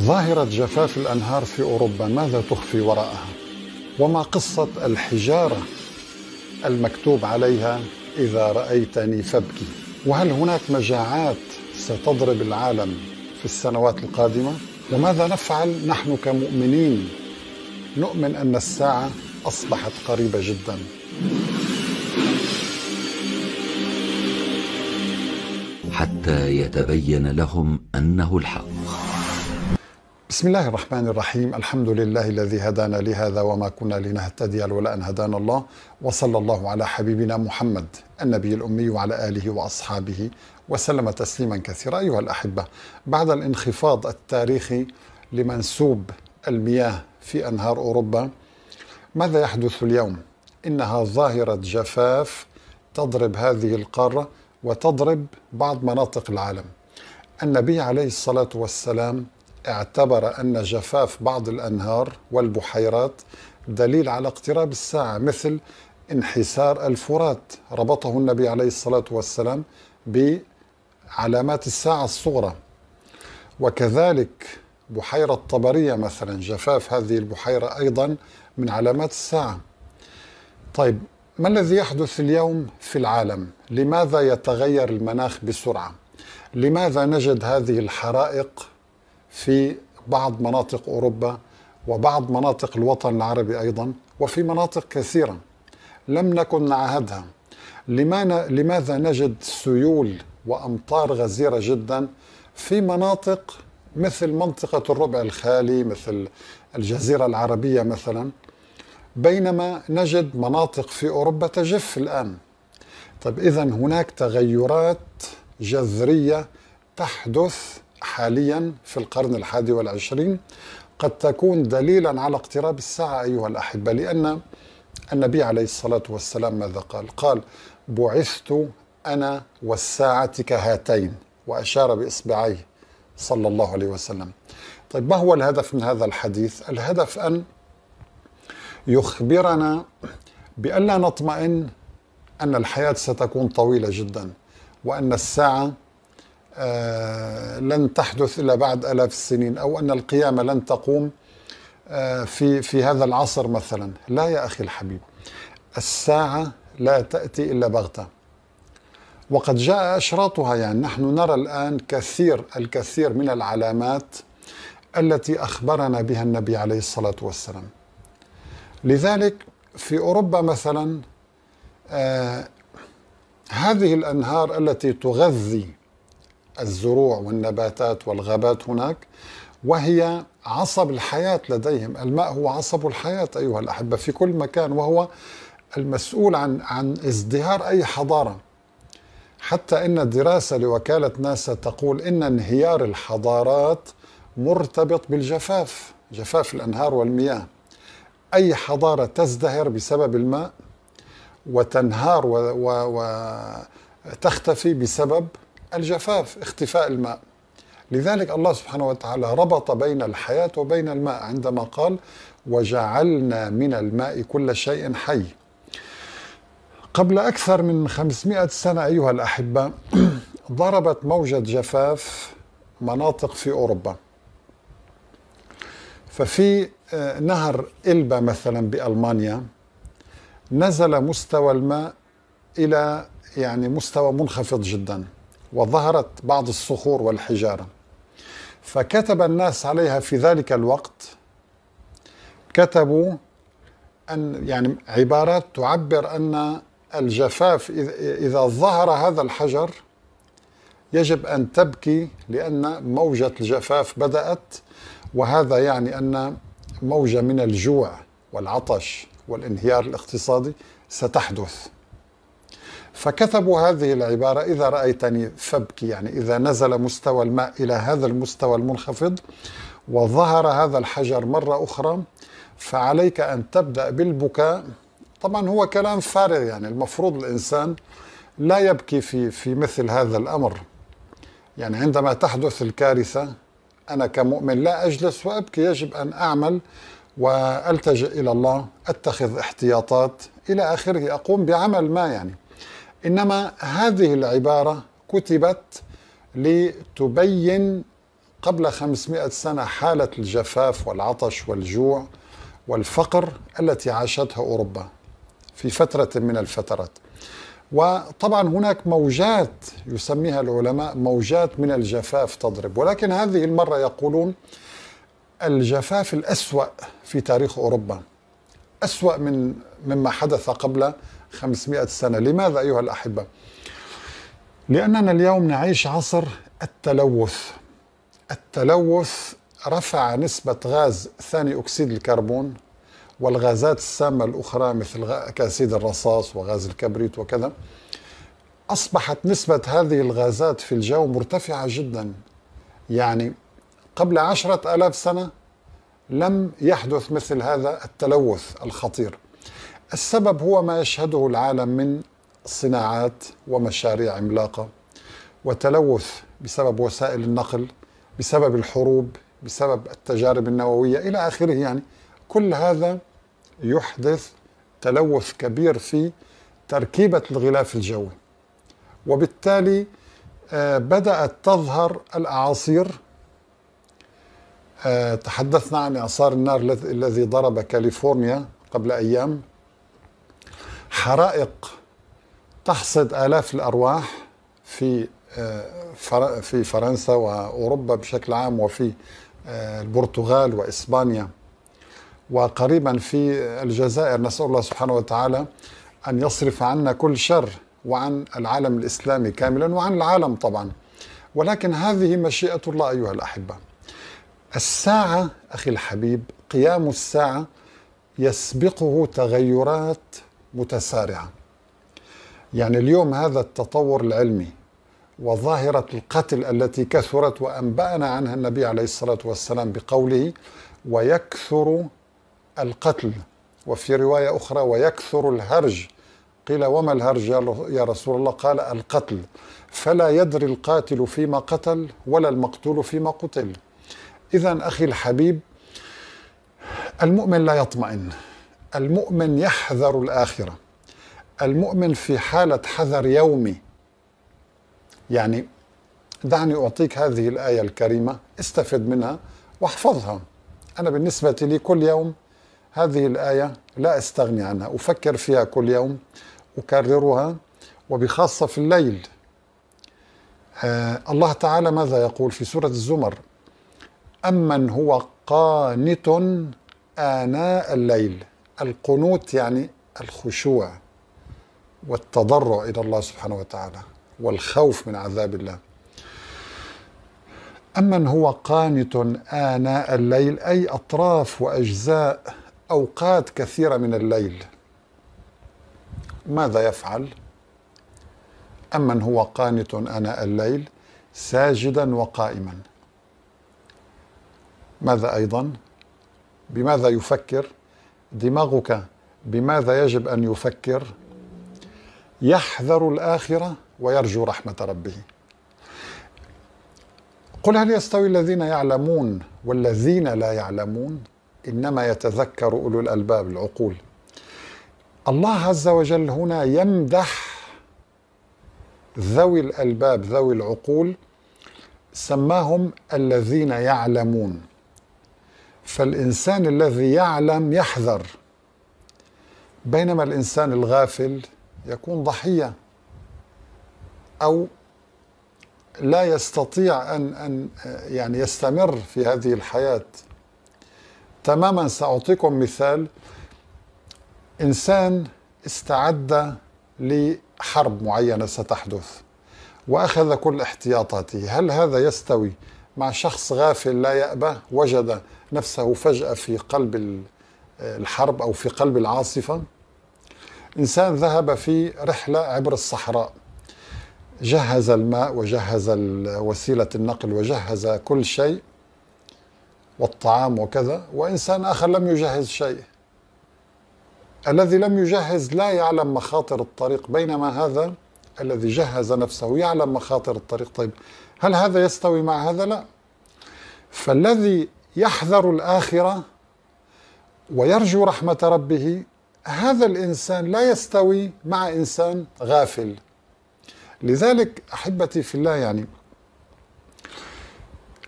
ظاهرة جفاف الأنهار في أوروبا ماذا تخفي وراءها؟ وما قصة الحجارة المكتوب عليها إذا رأيتني فابكي؟ وهل هناك مجاعات ستضرب العالم في السنوات القادمة؟ وماذا نفعل نحن كمؤمنين نؤمن أن الساعة أصبحت قريبة جدا حتى يتبين لهم أنه الحق بسم الله الرحمن الرحيم. الحمد لله الذي هدانا لهذا وما كنا لنهتدي لولا أن هدانا الله. وصلى الله على حبيبنا محمد النبي الأمي وعلى آله وأصحابه وسلم تسليما كثيرا. أيها الأحبة بعد الانخفاض التاريخي لمنسوب المياه في أنهار أوروبا ماذا يحدث اليوم؟ إنها ظاهرة جفاف تضرب هذه القارة وتضرب بعض مناطق العالم. النبي عليه الصلاة والسلام اعتبر أن جفاف بعض الأنهار والبحيرات دليل على اقتراب الساعة مثل انحسار الفرات. ربطه النبي عليه الصلاة والسلام بعلامات الساعة الصغرى. وكذلك بحيرة طبرية مثلا جفاف هذه البحيرة أيضا من علامات الساعة. طيب ما الذي يحدث اليوم في العالم؟ لماذا يتغير المناخ بسرعة؟ لماذا نجد هذه الحرائق في بعض مناطق أوروبا وبعض مناطق الوطن العربي أيضا وفي مناطق كثيرة لم نكن نعهدها. لماذا نجد سيول وأمطار غزيرة جدا في مناطق مثل منطقة الربع الخالي مثل الجزيرة العربية مثلا؟ بينما نجد مناطق في أوروبا تجف الآن. طيب إذا هناك تغيرات جذرية تحدث حاليا في القرن الحادي والعشرين قد تكون دليلا على اقتراب الساعة أيها الأحبة لأن النبي عليه الصلاة والسلام ماذا قال؟ قال بعثت أنا والساعة كهاتين وأشار بإصبعيه صلى الله عليه وسلم. طيب ما هو الهدف من هذا الحديث؟ الهدف أن يخبرنا بألا نطمئن أن الحياة ستكون طويلة جدا وأن الساعة لن تحدث إلا بعد ألاف السنين أو أن القيامة لن تقوم آه، في في هذا العصر مثلا. لا يا أخي الحبيب الساعة لا تأتي إلا بغتة. وقد جاء أشراطها يعني نحن نرى الآن كثير الكثير من العلامات التي أخبرنا بها النبي عليه الصلاة والسلام. لذلك في أوروبا مثلا آه هذه الأنهار التي تغذي الزروع والنباتات والغابات هناك وهي عصب الحياة لديهم. الماء هو عصب الحياة أيها الأحبة في كل مكان وهو المسؤول عن عن ازدهار أي حضارة. حتى إن دراسة لوكالة ناسا تقول إن انهيار الحضارات مرتبط بالجفاف جفاف الأنهار والمياه. أي حضارة تزدهر بسبب الماء وتنهار وتختفي بسبب الجفاف اختفاء الماء. لذلك الله سبحانه وتعالى ربط بين الحياة وبين الماء. عندما قال وجعلنا من الماء كل شيء حي. قبل أكثر من 500 سنة أيها الأحبة ضربت موجة جفاف مناطق في أوروبا. ففي آه، نهر إلبا مثلا بألمانيا نزل مستوى الماء إلى يعني مستوى منخفض جدا. وظهرت بعض الصخور والحجارة. فكتب الناس عليها في ذلك الوقت كتبوا أن يعني عبارات تعبر أن الجفاف إذا ظهر هذا الحجر يجب أن تبكي لأن موجة الجفاف بدأت وهذا يعني أن موجة من الجوع والعطش والانهيار الاقتصادي ستحدث. فكتبوا هذه العبارة إذا رأيتني فابكي يعني إذا نزل مستوى الماء إلى هذا المستوى المنخفض وظهر هذا الحجر مرة أخرى فعليك أن تبدأ بالبكاء. طبعا هو كلام فارغ يعني المفروض الإنسان لا يبكي في في مثل هذا الأمر. يعني عندما تحدث الكارثة أنا كمؤمن لا أجلس وأبكي يجب أن أعمل وألتجئ إلى الله أتخذ احتياطات إلى آخره أقوم بعمل ما يعني. إنما هذه العبارة كتبت لتبين قبل 500 سنة حالة الجفاف والعطش والجوع والفقر التي عاشتها أوروبا في فترة من الفترات. وطبعا هناك موجات يسميها العلماء موجات من الجفاف تضرب ولكن هذه المرة يقولون الجفاف الأسوأ في تاريخ أوروبا أسوأ من مما حدث قبل 500 سنة. لماذا أيها الأحبة؟ لأننا اليوم نعيش عصر التلوث. التلوث رفع نسبة غاز ثاني أكسيد الكربون والغازات السامة الأخرى مثل أكاسيد الرصاص وغاز الكبريت وكذا. أصبحت نسبة هذه الغازات في الجو مرتفعة جدا. يعني قبل عشرة ألاف سنة لم يحدث مثل هذا التلوث الخطير. السبب هو ما يشهده العالم من صناعات ومشاريع عملاقة وتلوث بسبب وسائل النقل بسبب الحروب بسبب التجارب النووية إلى آخره يعني. كل هذا يحدث تلوث كبير في تركيبة الغلاف الجوي وبالتالي آه، بدأت تظهر الأعاصير. آه، تحدثنا عن إعصار النار الذي ضرب كاليفورنيا قبل أيام. حرائق تحصد آلاف الأرواح في آه، في فرنسا وأوروبا بشكل عام وفي البرتغال وإسبانيا. وقريبا في الجزائر نسأل الله سبحانه وتعالى أن يصرف عنا كل شر وعن العالم الإسلامي كاملا وعن العالم طبعا. ولكن هذه مشيئة الله أيها الأحبة. الساعة أخي الحبيب قيام الساعة يسبقه تغيرات متسارعة. يعني اليوم هذا التطور العلمي وظاهرة القتل التي كثرت وأنبأنا عنها النبي عليه الصلاة والسلام بقوله ويكثر القتل وفي رواية أخرى ويكثر الهرج. قيل وما الهرج يا رسول الله؟ قال القتل. فلا يدري القاتل فيما قتل ولا المقتول فيما قتل. إذا أخي الحبيب المؤمن لا يطمئن. المؤمن يحذر الآخرة. المؤمن في حالة حذر يومي. يعني دعني أعطيك هذه الآية الكريمة استفد منها واحفظها. أنا بالنسبة لي كل يوم هذه الآية لا أستغني عنها أفكر فيها كل يوم أكررها وبخاصة في الليل. آه الله تعالى ماذا يقول في سورة الزمر؟ أمن هو قانت آناء الليل. القنوت يعني الخشوع والتضرع إلى الله سبحانه وتعالى والخوف من عذاب الله أمن هو قانت آناء الليل أي أطراف وأجزاء أوقات كثيرة من الليل ماذا يفعل؟ أمن هو قانت أناء الليل ساجدا وقائما ماذا أيضا؟ بماذا يفكر؟ دماغك بماذا يجب أن يفكر؟ يحذر الآخرة ويرجو رحمة ربه. قل هل يستوي الذين يعلمون والذين لا يعلمون؟ إنما يتذكر أولو الألباب العقول. الله عز وجل هنا يمدح ذوي الألباب ذوي العقول سماهم الذين يعلمون. فالإنسان الذي يعلم يحذر. بينما الإنسان الغافل يكون ضحية أو لا يستطيع ان أن يعني يستمر في هذه الحياة. تماما سأعطيكم مثال. إنسان استعد لحرب معينة ستحدث وأخذ كل احتياطاته. هل هذا يستوي؟ مع شخص غافل لا يأبه وجد نفسه فجأة في قلب الحرب أو في قلب العاصفة. إنسان ذهب في رحلة عبر الصحراء. جهز الماء وجهز وسيلة النقل وجهز كل شيء والطعام وكذا وإنسان آخر لم يجهز شيء. الذي لم يجهز لا يعلم مخاطر الطريق بينما هذا الذي جهز نفسه يعلم مخاطر الطريق. طيب هل هذا يستوي مع هذا؟ لا. فالذي يحذر الآخرة ويرجو رحمة ربه هذا الإنسان لا يستوي مع إنسان غافل. لذلك أحبتي في الله يعني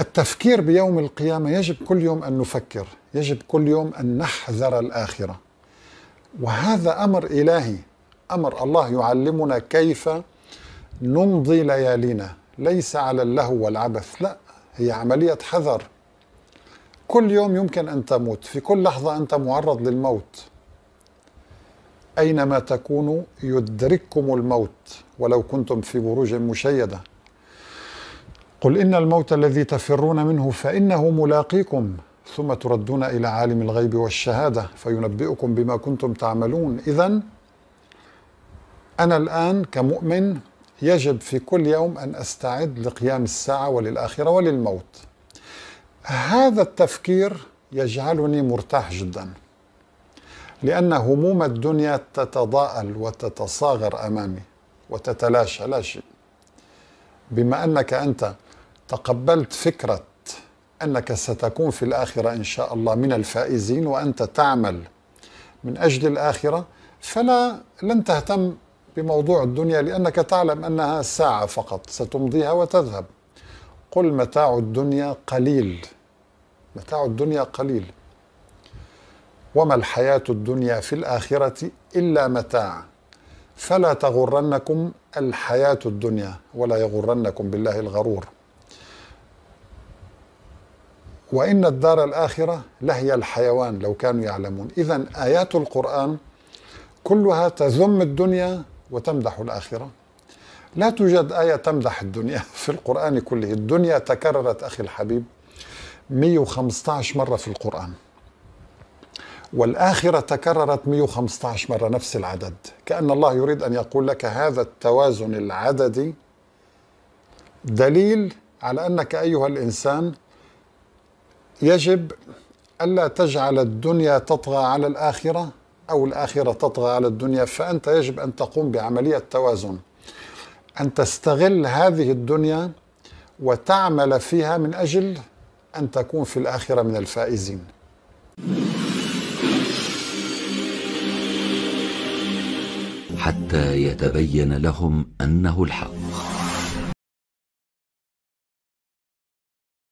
التفكير بيوم القيامة يجب كل يوم أن نفكر يجب كل يوم أن نحذر الآخرة. وهذا أمر إلهي أمر الله يعلمنا كيف نمضي ليالينا. ليس على اللهو والعبث لا هي عملية حذر. كل يوم يمكن أن تموت في كل لحظة أنت معرض للموت. أينما تكونوا يدرككم الموت ولو كنتم في بروج مشيدة. قل إن الموت الذي تفرون منه فإنه ملاقيكم ثم تردون إلى عالم الغيب والشهادة فينبئكم بما كنتم تعملون. إذا أنا الآن كمؤمن يجب في كل يوم أن أستعد لقيام الساعة وللآخرة وللموت. هذا التفكير يجعلني مرتاح جدا لأن هموم الدنيا تتضاءل وتتصاغر أمامي وتتلاشى لا شيء. بما أنك أنت تقبلت فكرة أنك ستكون في الآخرة إن شاء الله من الفائزين وأنت تعمل من أجل الآخرة فلا لن تهتم بموضوع الدنيا لأنك تعلم أنها ساعة فقط ستمضيها وتذهب. قل متاع الدنيا قليل. متاع الدنيا قليل. وما الحياة الدنيا في الآخرة إلا متاع. فلا تغرنكم الحياة الدنيا ولا يغرنكم بالله الغرور. وإن الدار الآخرة لهي الحيوان لو كانوا يعلمون. إذا آيات القرآن كلها تذم الدنيا وتمدح الآخرة. لا توجد آية تمدح الدنيا في القرآن كله. الدنيا تكررت أخي الحبيب 115 مرة في القرآن. والآخرة تكررت 115 مرة نفس العدد. كأن الله يريد أن يقول لك هذا التوازن العددي دليل على أنك أيها الإنسان يجب ألا تجعل الدنيا تطغى على الآخرة أو الآخرة تطغى على الدنيا فأنت يجب أن تقوم بعملية توازن أن تستغل هذه الدنيا وتعمل فيها من أجل أن تكون في الآخرة من الفائزين. حتى يتبين لهم أنه الحق.